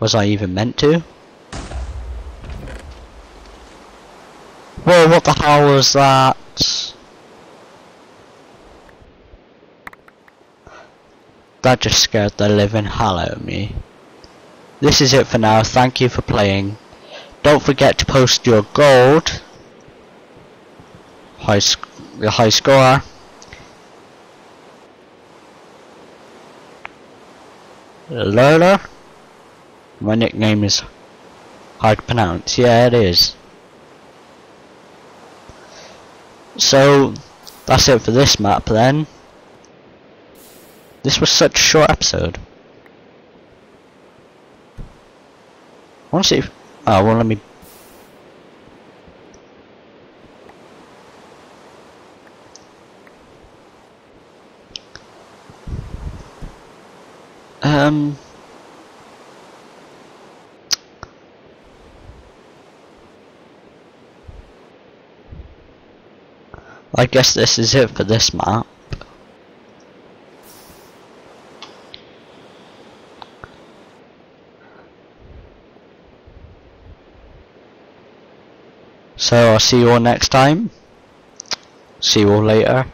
Was I even meant to? Whoa, what the hell was that? That just scared the living hell out of me. This is it for now, thank you for playing. Don't forget to post your gold, high, sc your high score, Lola? My nickname is hard to pronounce. Yeah, it is. So, that's it for this map then. This was such a short episode. I want to see if... Oh, well let me... Um... I guess this is it for this map. So I'll see you all next time. See you all later.